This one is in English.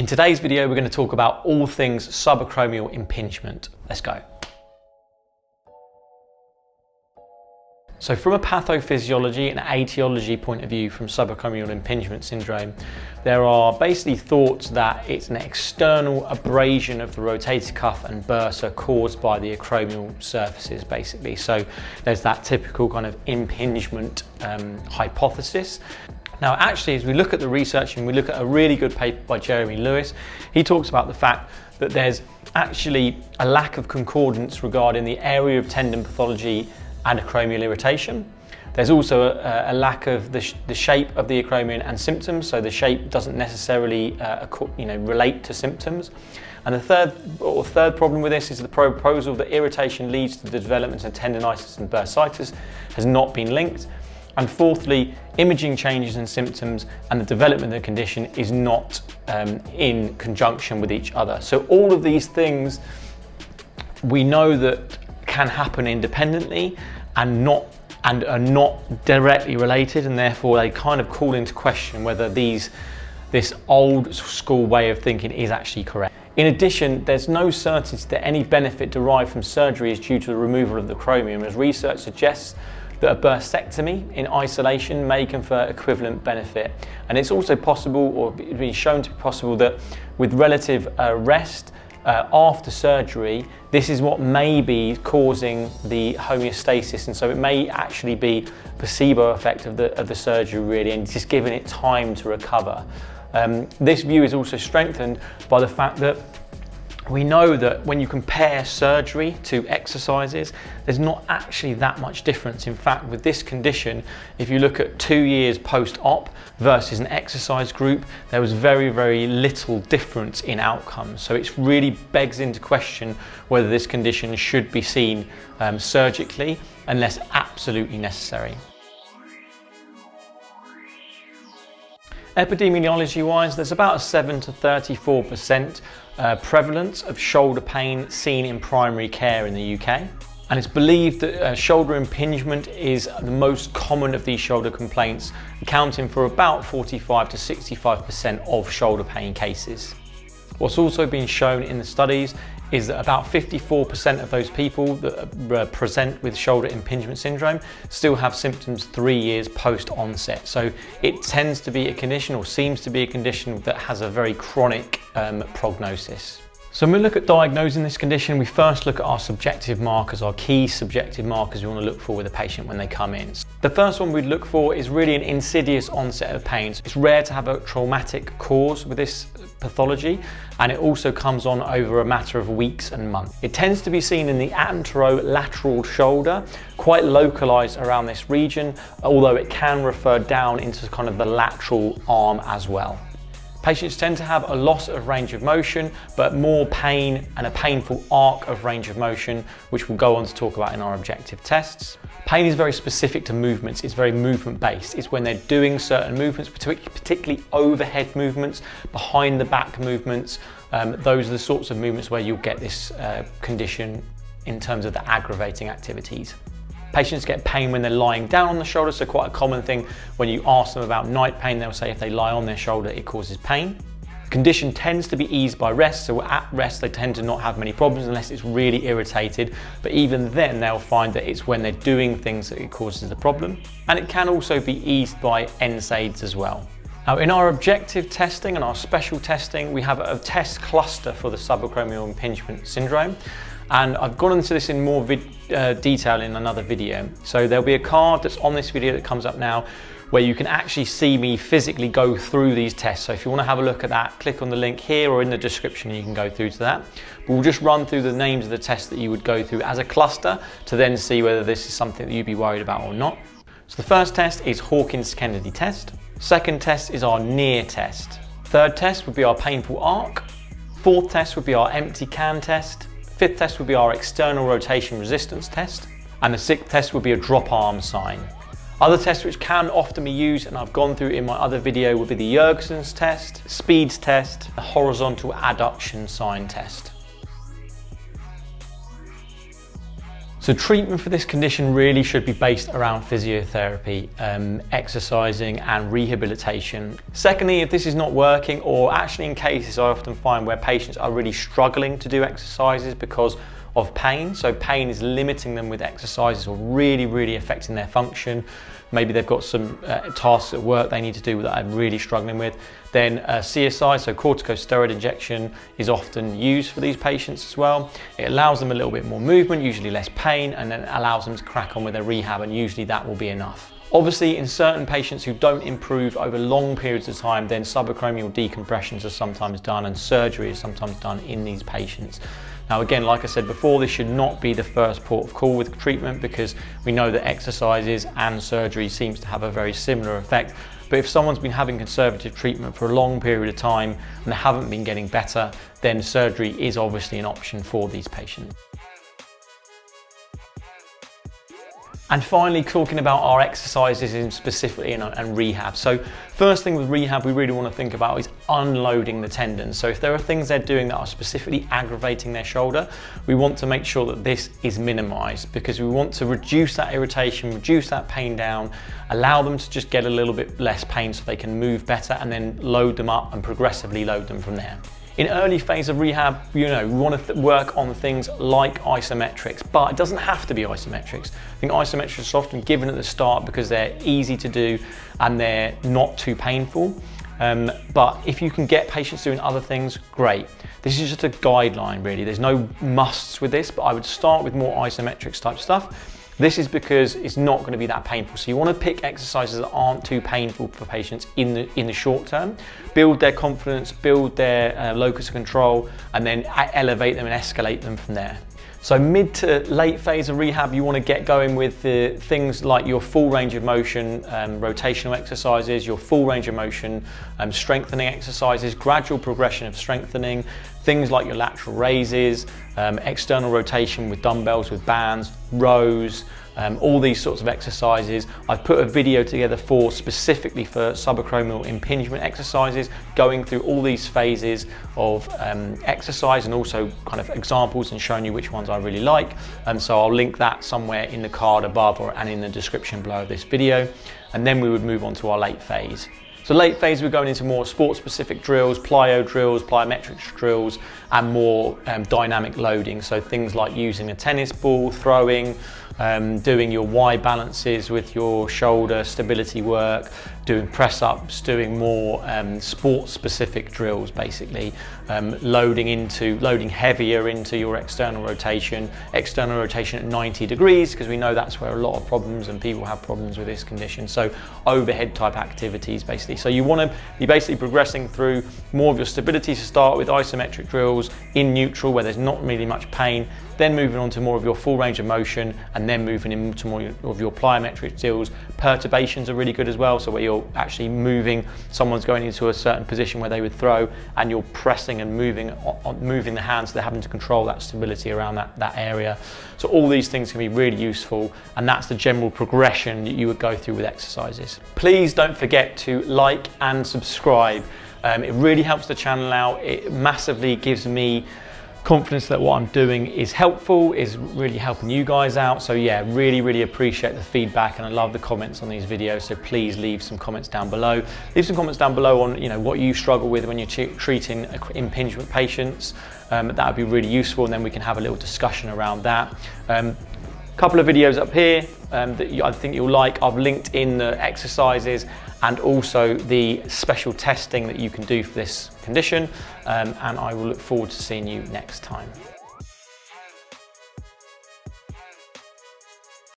In today's video, we're going to talk about all things subacromial impingement. Let's go. So from a pathophysiology and etiology point of view from subacromial impingement syndrome, there are basically thoughts that it's an external abrasion of the rotator cuff and bursa caused by the acromial surfaces basically. So there's that typical kind of impingement um, hypothesis. Now actually as we look at the research and we look at a really good paper by Jeremy Lewis, he talks about the fact that there's actually a lack of concordance regarding the area of tendon pathology and acromial irritation. There's also a, a lack of the, sh the, shape of the acromion and symptoms, so the shape doesn't necessarily uh, you know, relate to symptoms. And the third, or third problem with this is the proposal that irritation leads to the development of tendonitis and bursitis has not been linked. And fourthly, imaging changes and symptoms and the development of the condition is not um, in conjunction with each other. So all of these things we know that can happen independently and not and are not directly related and therefore they kind of call into question whether these this old school way of thinking is actually correct. In addition, there's no certainty that any benefit derived from surgery is due to the removal of the acromion as research suggests that a bursectomy in isolation may confer equivalent benefit. And it's also possible, or been shown to be possible, that with relative uh, rest, uh, after surgery, this is what may be causing the homeostasis. And so it may actually be placebo effect of the, of the surgery really, and just giving it time to recover. Um, this view is also strengthened by the fact that we know that when you compare surgery to exercises, there's not actually that much difference. In fact, with this condition, if you look at two years post-op versus an exercise group, there was very, very little difference in outcomes. So it really begs into question whether this condition should be seen um, surgically unless absolutely necessary. Epidemiology wise, there's about a 7 to 34% uh, prevalence of shoulder pain seen in primary care in the UK. And it's believed that uh, shoulder impingement is the most common of these shoulder complaints, accounting for about 45 to 65% of shoulder pain cases. What's also been shown in the studies is that about 54% of those people that uh, present with shoulder impingement syndrome still have symptoms three years post onset. So it tends to be a condition or seems to be a condition that has a very chronic um, prognosis. So when we look at diagnosing this condition, we first look at our subjective markers, our key subjective markers we want to look for with a patient when they come in. The first one we'd look for is really an insidious onset of pain. It's rare to have a traumatic cause with this pathology and it also comes on over a matter of weeks and months. It tends to be seen in the anterolateral shoulder, quite localized around this region, although it can refer down into kind of the lateral arm as well. Patients tend to have a loss of range of motion, but more pain and a painful arc of range of motion, which we'll go on to talk about in our objective tests. Pain is very specific to movements, it's very movement based. It's when they're doing certain movements, particularly overhead movements, behind the back movements. Um, those are the sorts of movements where you'll get this uh, condition in terms of the aggravating activities. Patients get pain when they're lying down on the shoulder, so quite a common thing when you ask them about night pain, they'll say if they lie on their shoulder, it causes pain. Condition tends to be eased by rest, so at rest they tend to not have many problems unless it's really irritated, but even then they'll find that it's when they're doing things that it causes the problem. And it can also be eased by NSAIDs as well. Now in our objective testing and our special testing, we have a test cluster for the subacromial impingement syndrome. And I've gone into this in more uh, detail in another video. So there'll be a card that's on this video that comes up now where you can actually see me physically go through these tests. So if you wanna have a look at that, click on the link here or in the description, you can go through to that. We'll just run through the names of the tests that you would go through as a cluster to then see whether this is something that you'd be worried about or not. So the first test is Hawkins-Kennedy test. Second test is our Neer test. Third test would be our painful arc. Fourth test would be our empty can test. Fifth test would be our external rotation resistance test. And the sixth test would be a drop arm sign. Other tests which can often be used, and I've gone through in my other video, would be the Yergason's test, Speed's test, the horizontal adduction sign test. So treatment for this condition really should be based around physiotherapy, um, exercising and rehabilitation. Secondly, if this is not working or actually in cases I often find where patients are really struggling to do exercises because of pain. So pain is limiting them with exercises or really, really affecting their function. Maybe they've got some uh, tasks at work they need to do that I'm really struggling with. Then uh, CSI, so corticosteroid injection, is often used for these patients as well. It allows them a little bit more movement, usually less pain, and then allows them to crack on with their rehab, and usually that will be enough. Obviously, in certain patients who don't improve over long periods of time, then subacromial decompressions are sometimes done and surgery is sometimes done in these patients. Now again, like I said before, this should not be the first port of call with treatment because we know that exercises and surgery seems to have a very similar effect. But if someone's been having conservative treatment for a long period of time and they haven't been getting better, then surgery is obviously an option for these patients. And finally, talking about our exercises in specifically and, and, rehab. So first thing with rehab we really want to think about is unloading the tendons. So if there are things they're doing that are specifically aggravating their shoulder, we want to make sure that this is minimized because we want to reduce that irritation, reduce that pain down, allow them to just get a little bit less pain so they can move better and then load them up and progressively load them from there. In early phase of rehab, you know, we want to work on things like isometrics, but it doesn't have to be isometrics. I think isometrics are often given at the start because they're easy to do and they're not too painful. Um, but if you can get patients doing other things, great. This is just a guideline really. There's no musts with this, but I would start with more isometrics type stuff this is because it's not going to be that painful. So you want to pick exercises that aren't too painful for patients in the, in the short term, build their confidence, build their uh, locus of control, and then elevate them and escalate them from there. So mid to late phase of rehab, you want to get going with the things like your full range of motion, um, rotational exercises, your full range of motion, um, strengthening exercises, gradual progression of strengthening, things like your lateral raises, um, external rotation with dumbbells, with bands, rows, um, all these sorts of exercises. I've put a video together for specifically for subacromial impingement exercises, going through all these phases of um, exercise and also kind of examples and showing you which ones I really like. And so I'll link that somewhere in the card above or and in the description below of this video. And then we would move on to our late phase. So late phase, we're going into more sport-specific drills, plyo drills, plyometrics drills, and more um, dynamic loading. So things like using a tennis ball, throwing, um, doing your Y balances with your shoulder stability work, doing press ups, doing more um, sport specific drills basically, um, loading into, loading heavier into your external rotation, external rotation at 90 degrees because we know that's where a lot of problems and people have problems with this condition. So overhead type activities basically. So you want to be basically progressing through more of your stability to start with isometric drills in neutral where there's not really much pain, then moving on to more of your full range of motion and then moving into more of your plyometric drills. Perturbations are really good as well. So where you're actually moving, someone's going into a certain position where they would throw and you're pressing and moving, moving the hands, so they're having to control that stability around that, that area. So all these things can be really useful and that's the general progression that you would go through with exercises. Please don't forget to like and subscribe. Um, it really helps the channel out. It massively gives me confidence that what I'm doing is helpful, is really helping you guys out. So yeah, really, really appreciate the feedback and I love the comments on these videos. So please leave some comments down below. Leave some comments down below on you know what you struggle with when you're treating impingement patients. Um, that would be really useful and then we can have a little discussion around that. Um, couple of videos up here um, that you, I think you'll like. I've linked in the exercises and also the special testing that you can do for this condition. Um, and I will look forward to seeing you next time.